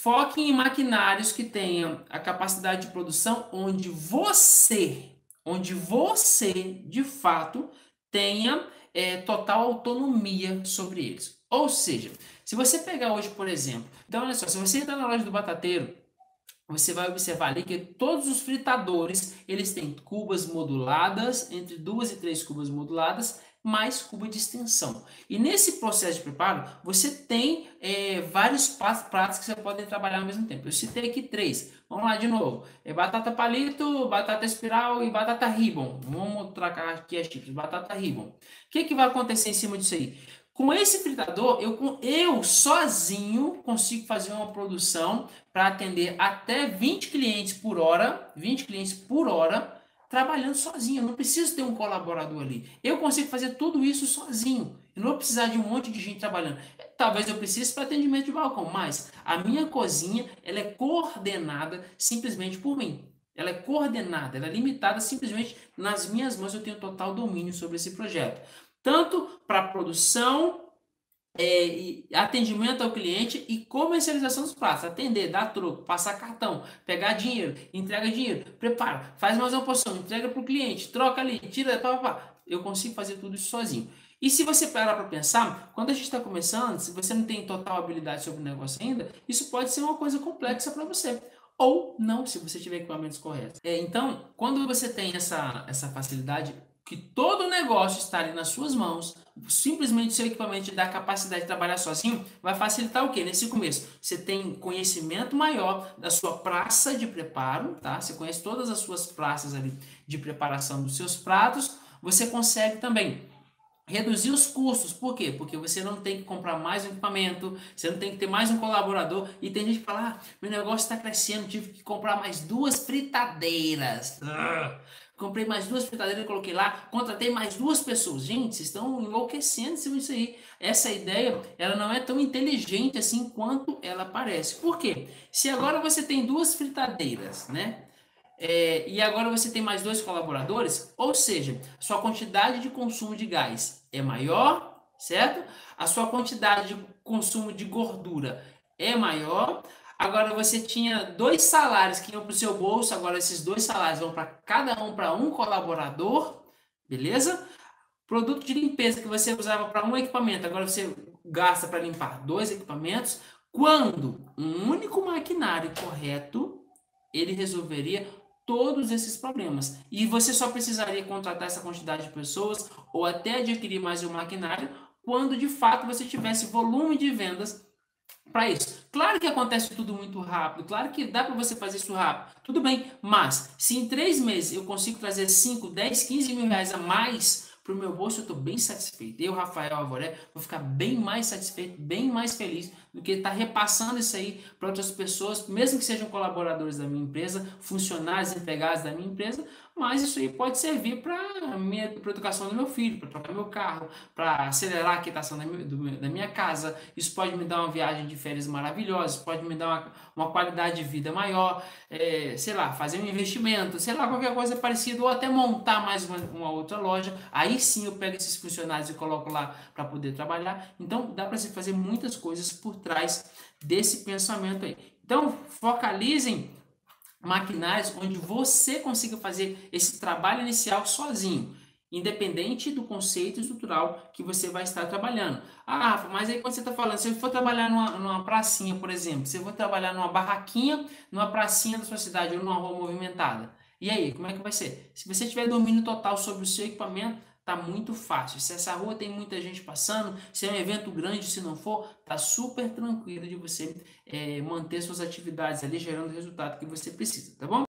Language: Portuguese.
Foque em maquinários que tenham a capacidade de produção onde você, onde você, de fato, tenha é, total autonomia sobre eles. Ou seja, se você pegar hoje, por exemplo, então olha só, se você entrar na loja do batateiro, você vai observar ali que todos os fritadores, eles têm cubas moduladas, entre duas e três cubas moduladas, mais cuba de extensão. E nesse processo de preparo, você tem é, vários pratos que você pode trabalhar ao mesmo tempo. Eu citei aqui três. Vamos lá de novo. É batata palito, batata espiral e batata ribbon. Vamos trocar aqui as chips. Batata ribbon. O que, que vai acontecer em cima disso aí? Com esse fritador, eu, eu sozinho consigo fazer uma produção para atender até 20 clientes por hora, 20 clientes por hora, trabalhando sozinho. Eu não preciso ter um colaborador ali. Eu consigo fazer tudo isso sozinho. Eu não vou precisar de um monte de gente trabalhando. Talvez eu precise para atendimento de balcão, mas a minha cozinha ela é coordenada simplesmente por mim. Ela é coordenada, ela é limitada simplesmente nas minhas mãos. Eu tenho total domínio sobre esse projeto tanto para produção, é, atendimento ao cliente e comercialização dos pratos. Atender, dar troco, passar cartão, pegar dinheiro, entrega dinheiro, prepara, faz mais uma porção, entrega para o cliente, troca ali, tira, pá, pá, pá. Eu consigo fazer tudo isso sozinho. E se você parar para pensar, quando a gente está começando, se você não tem total habilidade sobre o negócio ainda, isso pode ser uma coisa complexa para você. Ou não, se você tiver equipamentos corretos. É, então, quando você tem essa, essa facilidade, que todo o negócio está ali nas suas mãos, simplesmente seu equipamento dá capacidade de trabalhar sozinho, vai facilitar o que nesse começo? Você tem conhecimento maior da sua praça de preparo, tá? Você conhece todas as suas praças ali de preparação dos seus pratos, você consegue também reduzir os custos. Por quê? Porque você não tem que comprar mais um equipamento, você não tem que ter mais um colaborador. E tem gente que fala: ah, meu negócio está crescendo, tive que comprar mais duas fritadeiras. Uh, comprei mais duas fritadeiras, coloquei lá, contratei mais duas pessoas. Gente, vocês estão enlouquecendo isso aí. Essa ideia, ela não é tão inteligente assim quanto ela parece. Por quê? Se agora você tem duas fritadeiras, né? É, e agora você tem mais dois colaboradores, ou seja, sua quantidade de consumo de gás é maior, certo? A sua quantidade de consumo de gordura é maior, Agora você tinha dois salários que iam para o seu bolso, agora esses dois salários vão para cada um para um colaborador, beleza? Produto de limpeza que você usava para um equipamento, agora você gasta para limpar dois equipamentos. Quando um único maquinário correto, ele resolveria todos esses problemas. E você só precisaria contratar essa quantidade de pessoas ou até adquirir mais um maquinário quando de fato você tivesse volume de vendas para isso. Claro que acontece tudo muito rápido, claro que dá para você fazer isso rápido, tudo bem, mas se em três meses eu consigo trazer 5, 10, 15 mil reais a mais para o meu bolso, eu estou bem satisfeito. Eu, Rafael Avoré, vou ficar bem mais satisfeito, bem mais feliz do que estar tá repassando isso aí para outras pessoas, mesmo que sejam colaboradores da minha empresa, funcionários empregados da minha empresa, mas isso aí pode servir para a educação do meu filho, para trocar meu carro, para acelerar a quitação da minha, do, da minha casa. Isso pode me dar uma viagem de férias maravilhosa, pode me dar uma, uma qualidade de vida maior, é, sei lá, fazer um investimento, sei lá, qualquer coisa parecida, ou até montar mais uma, uma outra loja. Aí sim eu pego esses funcionários e coloco lá para poder trabalhar. Então dá para se fazer muitas coisas por trás desse pensamento aí. Então focalizem maquinários onde você consiga fazer esse trabalho inicial sozinho, independente do conceito estrutural que você vai estar trabalhando. Ah, Rafa, mas aí quando você está falando, se eu for trabalhar numa, numa pracinha, por exemplo, se eu for trabalhar numa barraquinha, numa pracinha da sua cidade ou numa rua movimentada, e aí, como é que vai ser? Se você tiver domínio total sobre o seu equipamento, tá muito fácil. Se essa rua tem muita gente passando, se é um evento grande, se não for, tá super tranquilo de você é, manter suas atividades ali gerando o resultado que você precisa, tá bom?